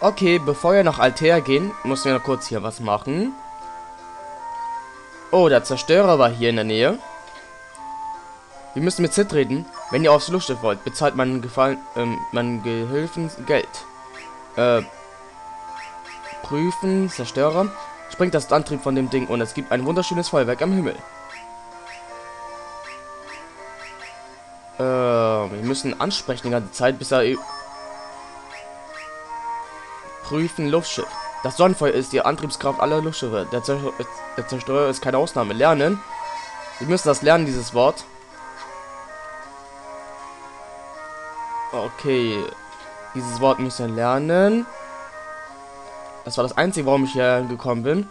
Okay, bevor wir nach Altair gehen, müssen wir noch kurz hier was machen. Oh, der Zerstörer war hier in der Nähe. Wir müssen mit Sid reden. Wenn ihr aufs Luftschiff wollt, bezahlt meinen Gefallen, ähm, meinen Gehilfen Geld. Äh, prüfen, Zerstörer. Springt das Antrieb von dem Ding und es gibt ein wunderschönes Feuerwerk am Himmel. Äh, wir müssen ansprechen die ganze Zeit, bis er... Prüfen Luftschiff. Das Sonnenfeuer ist die Antriebskraft aller Luftschiffe. Der, Zer der Zerstörer ist keine Ausnahme. Lernen. Wir müssen das lernen, dieses Wort. Okay. Dieses Wort müssen wir lernen. Das war das Einzige, warum ich hier gekommen bin.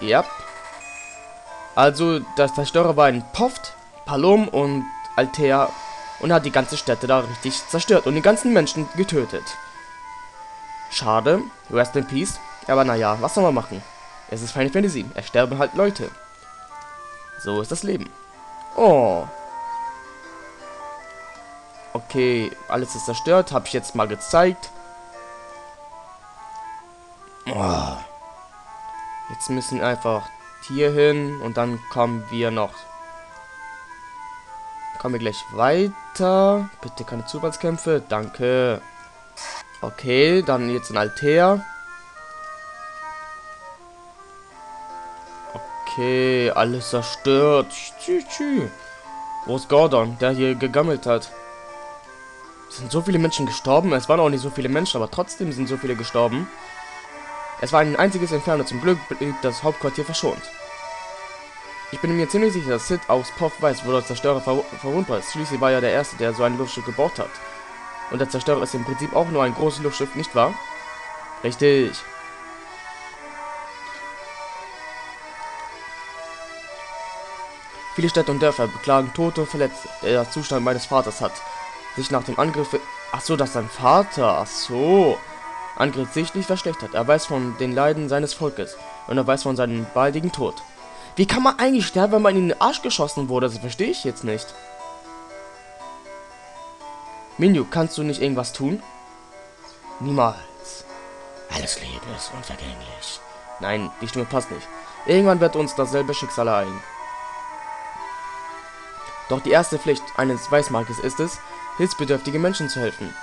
Ja. Also, das Zerstörer war in Poft, Palom und Altea und hat die ganze Städte da richtig zerstört und die ganzen Menschen getötet. Schade, rest in peace. Aber naja, was soll man machen? Es ist Final Fantasy, es sterben halt Leute. So ist das Leben. Oh. Okay, alles ist zerstört, habe ich jetzt mal gezeigt. Oh. Jetzt müssen wir einfach hier hin und dann kommen wir noch. Kommen wir gleich weiter. Bitte keine Zufallskämpfe. Danke. Okay, dann jetzt ein Altair. Okay, alles zerstört. Tschü, tschü. Wo ist Gordon, der hier gegammelt hat? Es sind so viele Menschen gestorben. Es waren auch nicht so viele Menschen, aber trotzdem sind so viele gestorben. Es war ein einziges Inferno. Zum Glück blieb das Hauptquartier verschont. Ich bin mir ziemlich sicher, dass Sid aus Poff weiß, wo der Zerstörer ver verwundbar ist. Schließlich war er der Erste, der so ein Luftschiff gebaut hat. Und der Zerstörer ist im Prinzip auch nur ein großes Luftschiff, nicht wahr? Richtig. Viele Städte und Dörfer beklagen Tote und Verletzte, der Zustand meines Vaters hat sich nach dem Angriff... Ach so, das ist sein Vater. Ach so. Angriff sichtlich verschlechtert. Er weiß von den Leiden seines Volkes. Und er weiß von seinem baldigen Tod. Wie kann man eigentlich sterben, wenn man in den Arsch geschossen wurde? Das verstehe ich jetzt nicht. Minju, kannst du nicht irgendwas tun? Niemals. Alles Leben ist unvergänglich. Nein, die Stimme passt nicht. Irgendwann wird uns dasselbe Schicksal ereilen. Doch die erste Pflicht eines Weißmarkes ist es, hilfsbedürftige Menschen zu helfen.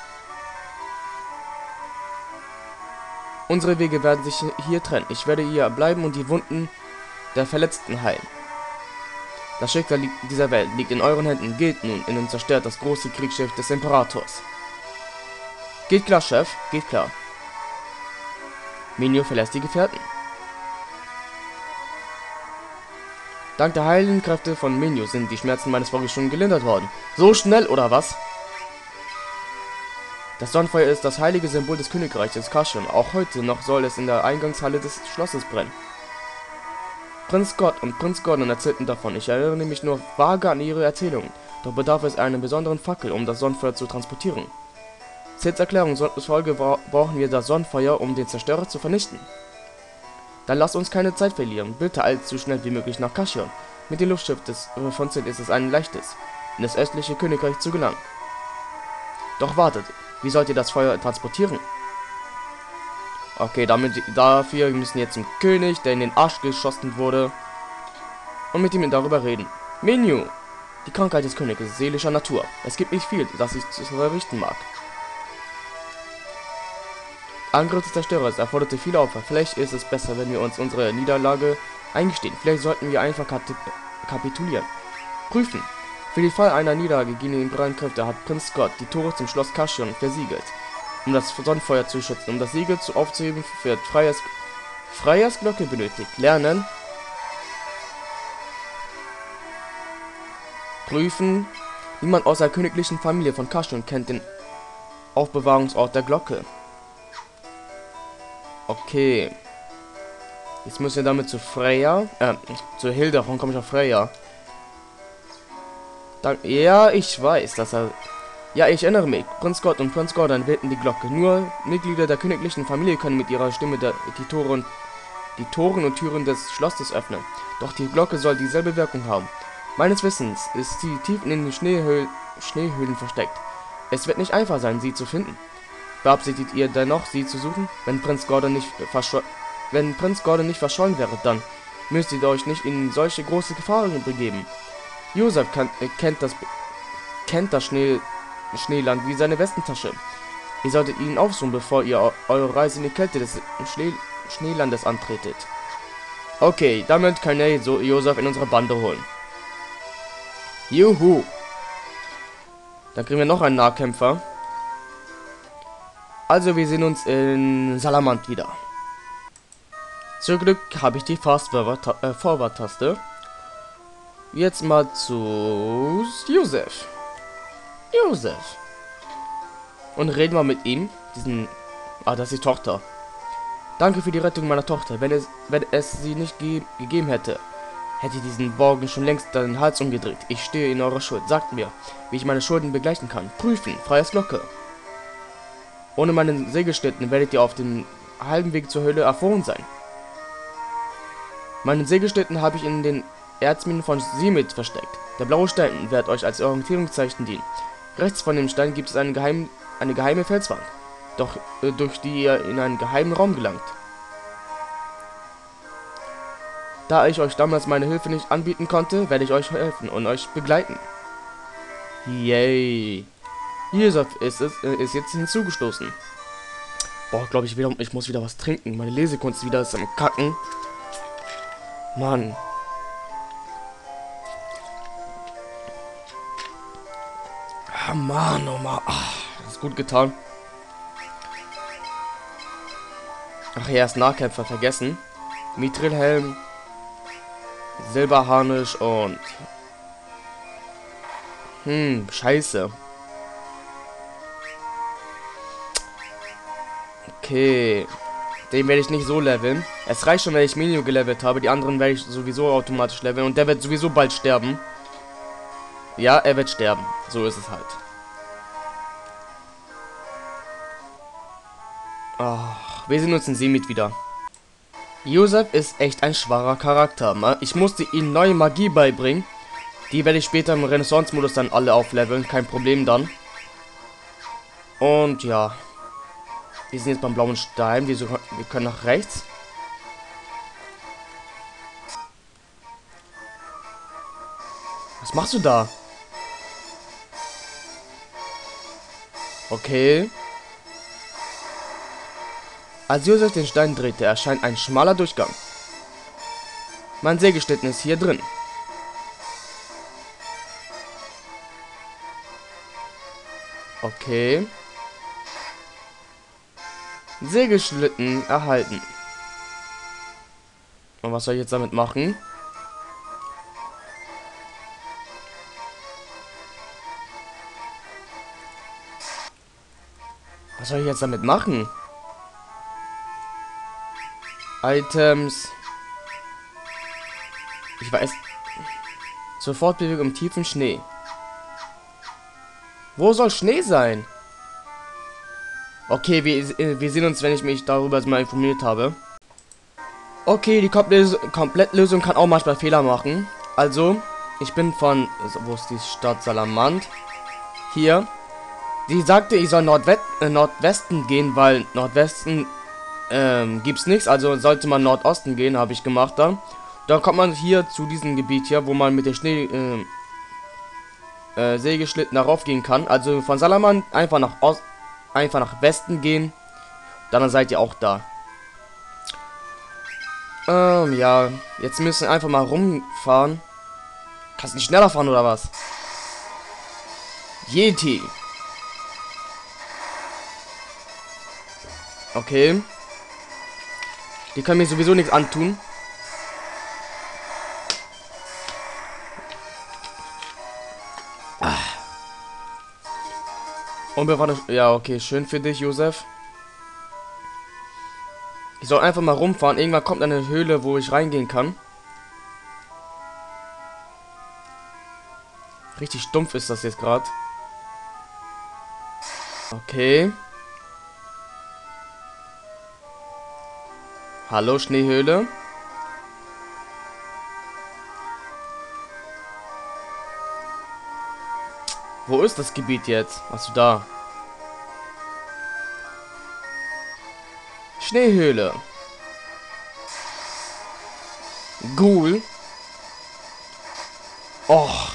Unsere Wege werden sich hier trennen. Ich werde hier bleiben und die Wunden der Verletzten heilen. Das Schicksal dieser Welt liegt in euren Händen. Geht nun in und zerstört das große Kriegsschiff des Imperators. Geht klar, Chef. Geht klar. Minio verlässt die Gefährten. Dank der heiligen Kräfte von Minio sind die Schmerzen meines Volkes schon gelindert worden. So schnell, oder was? Das Sonnenfeuer ist das heilige Symbol des Königreiches Kashin. Auch heute noch soll es in der Eingangshalle des Schlosses brennen. Prinz Gott und Prinz Gordon erzählten davon. Ich erinnere mich nur vage an ihre Erzählungen. Doch bedarf es einer besonderen Fackel, um das Sonnenfeuer zu transportieren. Zets Erklärung Folge brauchen wir das Sonnenfeuer, um den Zerstörer zu vernichten. Dann lasst uns keine Zeit verlieren. Bitte eilt so schnell wie möglich nach Kashion. Mit dem Luftschiff des von Zed ist es ein leichtes, in das östliche Königreich zu gelangen. Doch wartet, wie sollt ihr das Feuer transportieren? Okay, damit, dafür müssen wir jetzt zum König, der in den Arsch geschossen wurde. Und mit ihm darüber reden. Menu! Die Krankheit des Königs ist seelischer Natur. Es gibt nicht viel, das ich zu verrichten mag. Angriff des Zerstörers erforderte viele Opfer. Vielleicht ist es besser, wenn wir uns unsere Niederlage eingestehen. Vielleicht sollten wir einfach kapitulieren. Prüfen. Für den Fall einer Niederlage gegen die Brandkräfte hat Prinz Scott die Tore zum Schloss Kaschion versiegelt, um das Sonnenfeuer zu schützen. Um das Siegel zu aufzuheben, wird Freiers, Freiers Glocke benötigt. Lernen. Prüfen. Niemand außer der königlichen Familie von Kaschion kennt den Aufbewahrungsort der Glocke. Okay. Jetzt müssen wir damit zu Freya. Äh, zu Hilda. Warum komme ich auf Freya? Dank ja, ich weiß, dass er... Ja, ich erinnere mich. Prinz Gott und Prinz Gordon wählten die Glocke. Nur Mitglieder der königlichen Familie können mit ihrer Stimme die Tore die Toren und Türen des Schlosses öffnen. Doch die Glocke soll dieselbe Wirkung haben. Meines Wissens ist sie tief in den Schneehöhl Schneehöhlen versteckt. Es wird nicht einfach sein, sie zu finden. beabsichtigt ihr dennoch, sie zu suchen? Wenn Prinz Gordon nicht verschollen, wenn Prinz Gordon nicht verschollen wäre, dann müsst ihr euch nicht in solche große Gefahren begeben. Josef kann, äh, kennt das kennt das Schnee, Schneeland wie seine Westentasche. Ihr solltet ihn aufsuchen, bevor ihr eure Reise in die Kälte des Schnee, Schneelandes antretet. Okay, damit kann er so Josef in unsere Bande holen. Juhu! Dann kriegen wir noch einen Nahkämpfer. Also, wir sehen uns in Salamand wieder. Zum Glück habe ich die Fast-Forward-Taste. Äh, Jetzt mal zu Josef. Josef. Und reden wir mit ihm. Diesen. Ah, das ist die Tochter. Danke für die Rettung meiner Tochter. Wenn es, wenn es sie nicht ge gegeben hätte, hätte ich diesen Borgen schon längst den Hals umgedreht. Ich stehe in eurer Schuld. Sagt mir, wie ich meine Schulden begleichen kann. Prüfen. Freies Glocke. Ohne meinen Segelstätten werdet ihr auf dem halben Weg zur Höhle erfroren sein. Meinen Segelstätten habe ich in den Erzminen von Simit versteckt. Der blaue Stein wird euch als Orientierungszeichen dienen. Rechts von dem Stein gibt es einen geheimen, eine geheime Felswand, doch äh, durch die ihr in einen geheimen Raum gelangt. Da ich euch damals meine Hilfe nicht anbieten konnte, werde ich euch helfen und euch begleiten. Yay. Yusuf ist, ist, äh, ist jetzt hinzugestoßen. Boah, glaube ich wieder, ich muss wieder was trinken. Meine Lesekunst wieder ist am Kacken. Mann. Mann, oh Mann. Ach, das ist gut getan. Ach ja, ist Nahkämpfer vergessen. Mithrilhelm, Silberharnisch und... Hm, scheiße. Okay. Den werde ich nicht so leveln. Es reicht schon, wenn ich Minio gelevelt habe. Die anderen werde ich sowieso automatisch leveln. Und der wird sowieso bald sterben. Ja, er wird sterben. So ist es halt. Ach, wir sehen uns in Semit wieder. Josef ist echt ein schwacher Charakter. Ich musste ihm neue Magie beibringen. Die werde ich später im Renaissance-Modus dann alle aufleveln. Kein Problem dann. Und ja. Wir sind jetzt beim blauen Stein. Wir, wir können nach rechts. Was machst du da? Okay. Als Josef den Stein drehte, erscheint ein schmaler Durchgang. Mein Sägeschnitten ist hier drin. Okay. Sägeschlitten erhalten. Und was soll ich jetzt damit machen? Was soll ich jetzt damit machen? Items. Ich weiß. Zur Fortbewegung im tiefen Schnee. Wo soll Schnee sein? Okay, wir, wir sehen uns, wenn ich mich darüber mal informiert habe. Okay, die Komplettlösung kann auch manchmal Fehler machen. Also, ich bin von... Wo ist die Stadt Salamand? Hier. Die sagte, ich soll Nordwest, äh, Nordwesten gehen, weil Nordwesten ähm, gibt's nichts. Also sollte man Nordosten gehen, habe ich gemacht da. Da kommt man hier zu diesem Gebiet hier, wo man mit der Schnee... Äh, äh, Sägeschlitten darauf gehen kann. Also von Salaman einfach nach Ost, einfach nach Westen gehen. Dann seid ihr auch da. Ähm, ja. Jetzt müssen wir einfach mal rumfahren. Kannst du nicht schneller fahren oder was? Yeti. Okay. Die können mir sowieso nichts antun. Unbewahrte... Ja, okay. Schön für dich, Josef. Ich soll einfach mal rumfahren. Irgendwann kommt eine Höhle, wo ich reingehen kann. Richtig stumpf ist das jetzt gerade. Okay. Hallo, Schneehöhle. Wo ist das Gebiet jetzt? Du da? Schneehöhle. Ghoul. Och.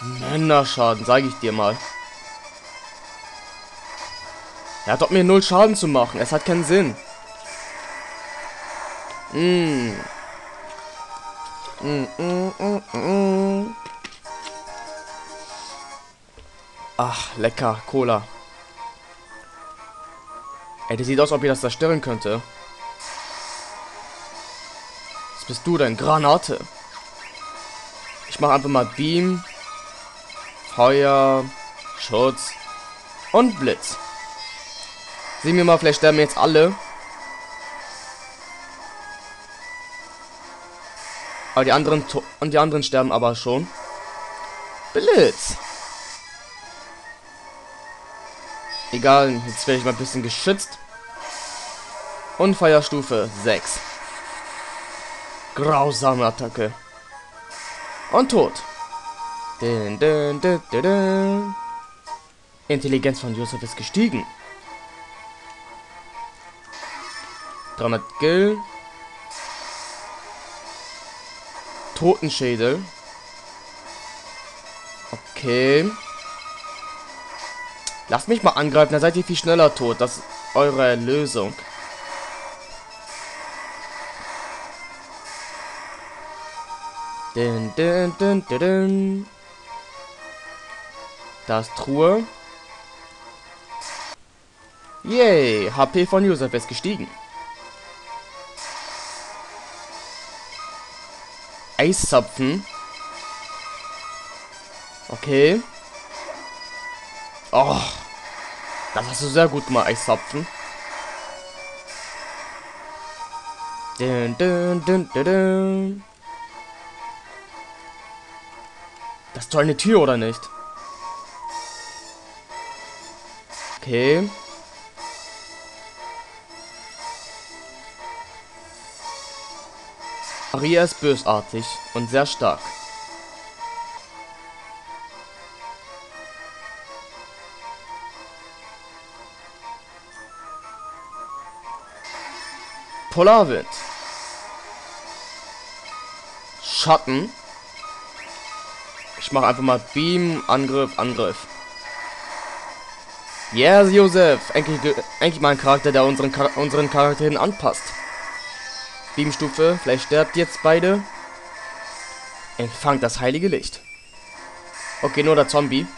Männerschaden, sage ich dir mal. Er hat doch mir null Schaden zu machen. Es hat keinen Sinn. Mm. Mm, mm, mm, mm. Ach, lecker. Cola. Ey, das sieht aus, ob ihr das zerstören könnte. Was bist du denn? Granate. Ich mache einfach mal Beam, Feuer, Schutz und Blitz. Sehen wir mal, vielleicht sterben jetzt alle. Aber die anderen und die anderen sterben aber schon. Blitz. Egal, jetzt werde ich mal ein bisschen geschützt. Und Feuerstufe 6. Grausame Attacke. Und tot. Dun, dun, dun, Intelligenz von Josef ist gestiegen. 300 Gil. Totenschädel. Okay. Lasst mich mal angreifen, dann seid ihr viel schneller tot. Das ist eure Lösung. Dun, dun, dun, dun, dun. Das Truhe. Yay, HP von Josef ist gestiegen. Eiszapfen. Okay. Oh. Das hast du sehr gut gemacht, Eiszapfen. Dun, dun, dun, dun, dun. Das ist doch eine Tür, oder nicht? Okay. Maria ist bösartig und sehr stark. Polarwind. Schatten. Ich mache einfach mal Beam, Angriff, Angriff. Yes, Josef. Eigentlich, eigentlich mal ein Charakter, der unseren, unseren Charakteren anpasst. Beamstufe. Vielleicht sterbt jetzt beide. Empfangt das heilige Licht. Okay, nur der Zombie.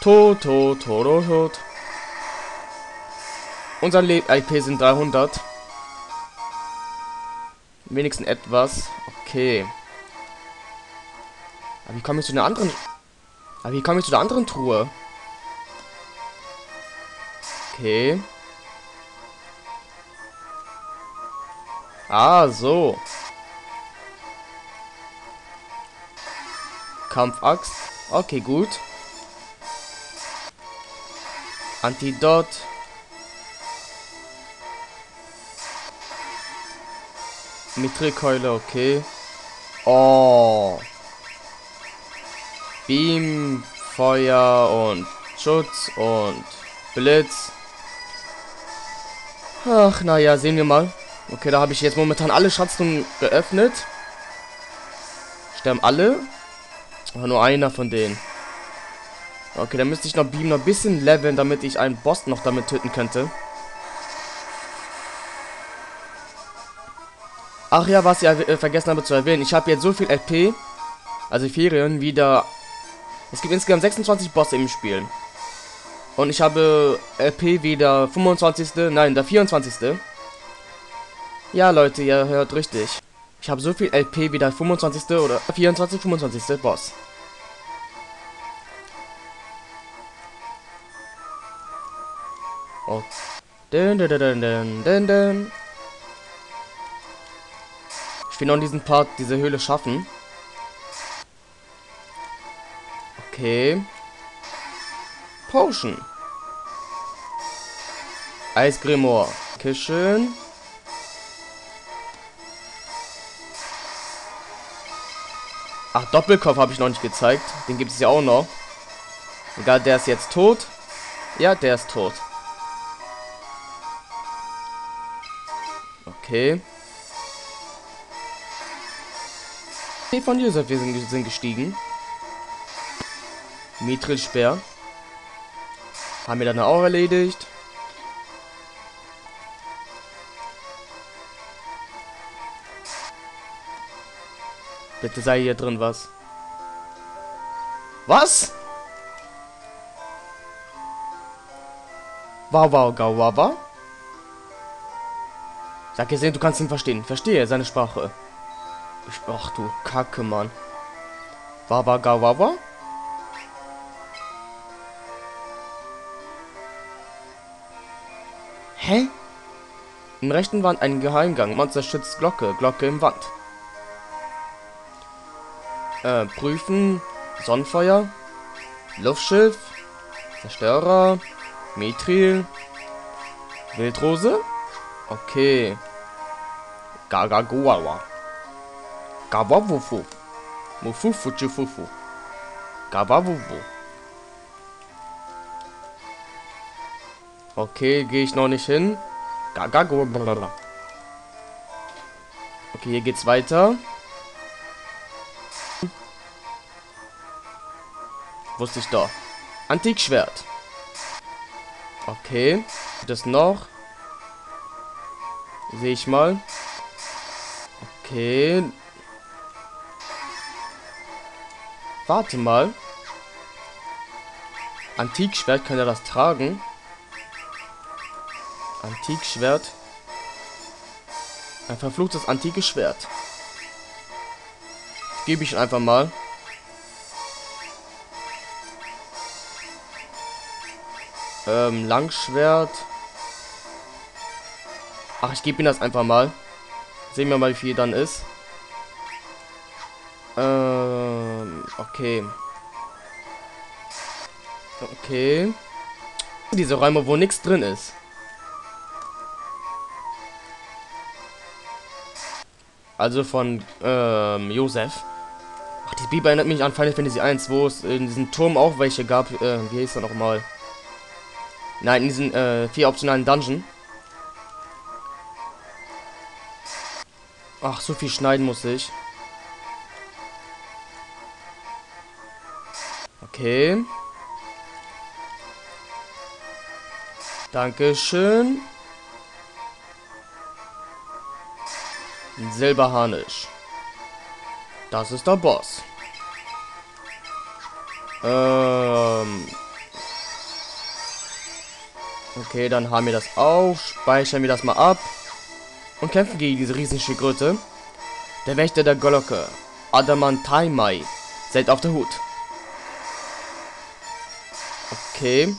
Tot, tot, tot, tot. Unser IP sind 300. Wenigstens etwas. Okay. Aber wie komme ich zu einer anderen... Aber wie komme ich zu der anderen Truhe? Okay. Ah, so. Kampfaxt. Okay, gut. Antidot. Mitrilkeule, okay. Oh. Beam, Feuer und Schutz und Blitz. Ach, naja, sehen wir mal. Okay, da habe ich jetzt momentan alle Schatzungen geöffnet. Sterben alle. Aber nur einer von denen. Okay, dann müsste ich noch Beam noch ein bisschen leveln, damit ich einen Boss noch damit töten könnte. Ach ja, was ich äh, vergessen habe zu erwähnen. Ich habe jetzt so viel LP, also Ferien, wieder... Es gibt insgesamt 26 Bosse im Spiel. Und ich habe LP wieder 25. Nein, der 24. Ja, Leute, ihr hört richtig. Ich habe so viel LP wie der 25. oder 24, 25. Boss. Oh. Dun. Ich will noch diesen Part, diese Höhle schaffen. Okay. Potion. Eisgrimor. Okay, schön. Ach, Doppelkopf habe ich noch nicht gezeigt. Den gibt es ja auch noch. Egal, der ist jetzt tot. Ja, der ist tot. Okay. Die von Josef, wir sind, sind gestiegen. Mithril Speer. Haben wir dann auch erledigt. Bitte sei hier drin was. Was? Wow, wow, gau, wow, wow. Sag gesehen, du kannst ihn verstehen. Verstehe seine Sprache. Ich, ach du Kacke, Mann. Wawa, gau, wawa? Hä? Im rechten Wand ein Geheimgang. Monster schützt Glocke. Glocke im Wand. Äh, prüfen. Sonnenfeuer. Luftschiff. Zerstörer. Mithril. Wildrose. Okay. Gagaguawa. Gawawufu. Mufufu chufufu. Gawawufu. Okay, gehe ich noch nicht hin. Gagaguawa. Okay, hier geht's weiter. Wusste ich doch. Antikschwert. Okay. Das noch. Sehe ich mal. Okay. Warte mal. Antikschwert, kann er das tragen? Antikschwert. Ein verfluchtes antikes Schwert. Gebe ich einfach mal. Ähm, Langschwert. Ach, ich gebe ihm das einfach mal. Sehen wir mal, wie viel dann ist. Ähm, okay. Okay. Diese Räume, wo nichts drin ist. Also von ähm, Josef. Ach, die Bibel erinnert mich an Final Fantasy 1, wo es in diesem Turm auch welche gab. Äh, wie hieß er nochmal? Nein, in diesem äh, vier optionalen Dungeon. Ach, so viel schneiden muss ich. Okay. Dankeschön. Silberharnisch. Das ist der Boss. Ähm. Okay, dann haben wir das auch. Speichern wir das mal ab. Und kämpfen gegen diese Riesenschildkröte. Der Wächter der Glocke. Adamantaimai. Seid auf der Hut. Okay.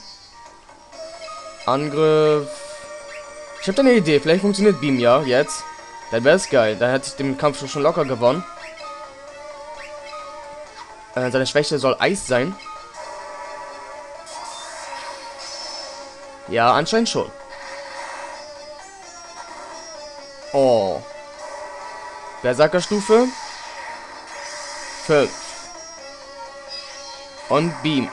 Angriff. Ich habe eine Idee. Vielleicht funktioniert Beam ja jetzt. Dann wäre es geil. Hätte ich den Kampf schon locker gewonnen. Äh, seine Schwäche soll Eis sein. Ja, anscheinend schon. Oh. Berserkerstufe. 5. Und Beam.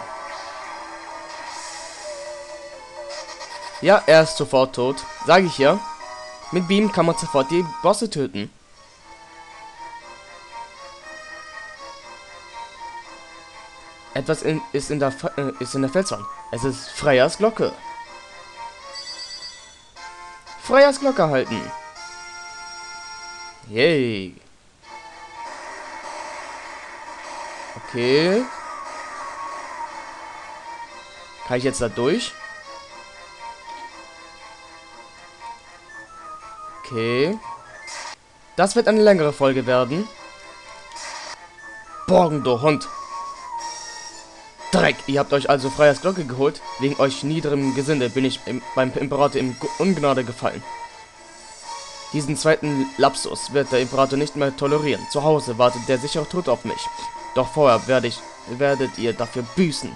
Ja, er ist sofort tot. Sage ich ja. Mit Beam kann man sofort die Bosse töten. Etwas in, ist, in der, äh, ist in der Felswand. Es ist Freyas Glocke. Freyas Glocke halten. Yay. Okay. Kann ich jetzt da durch? Okay. Das wird eine längere Folge werden. Borgen, du Hund. Dreck, ihr habt euch also Freiers Glocke geholt. Wegen euch niederem Gesinde bin ich im, beim Imperator in Ungnade gefallen. Diesen zweiten Lapsus wird der Imperator nicht mehr tolerieren. Zu Hause wartet der sichere Tod auf mich. Doch vorher werde ich, werdet ihr dafür büßen.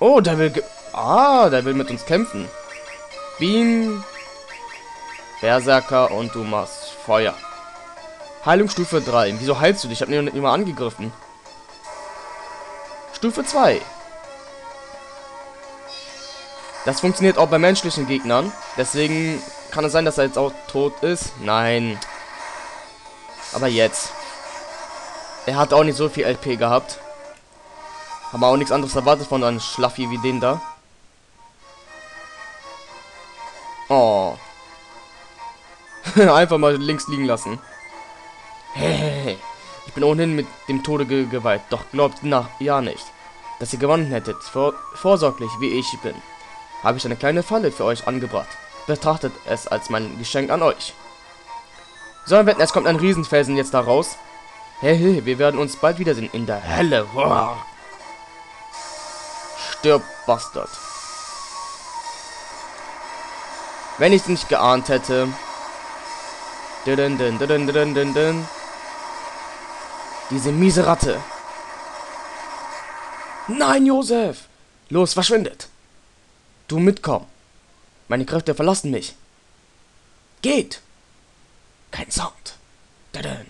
Oh, der will... Ah, der will mit uns kämpfen. Beam. Berserker und du machst Feuer. Heilungsstufe 3. Wieso heilst du dich? Ich habe mal angegriffen. Stufe 2. Das funktioniert auch bei menschlichen Gegnern. Deswegen Kann es sein, dass er jetzt auch tot ist? Nein. Aber jetzt. Er hat auch nicht so viel LP gehabt. Haben wir auch nichts anderes erwartet von einem Schlaffi wie den da. Oh. Einfach mal links liegen lassen. Hey, bin ohnehin mit dem Tode ge geweiht, doch glaubt nach ja nicht, dass ihr gewonnen hättet. Vor vorsorglich wie ich bin, habe ich eine kleine Falle für euch angebracht. Betrachtet es als mein Geschenk an euch. So, wetten, es kommt ein Riesenfelsen jetzt da raus. Hey, hey, wir werden uns bald wiedersehen in der Hölle. Wow. Stirb, Bastard. Wenn ich es nicht geahnt hätte. Dun, dun, dun. Diese miese Ratte. Nein, Josef! Los, verschwindet! Du mitkommen. Meine Kräfte verlassen mich. Geht! Kein Sound. Dun,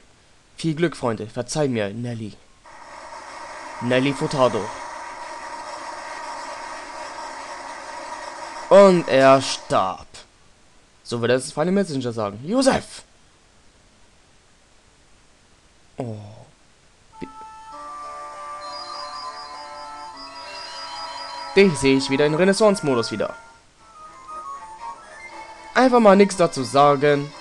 Viel Glück, Freunde. Verzeih mir, Nelly. Nelly Furtado. Und er starb. So würde es Final Messenger sagen. Josef! Oh. Dich sehe ich wieder in Renaissance-Modus wieder. Einfach mal nichts dazu sagen.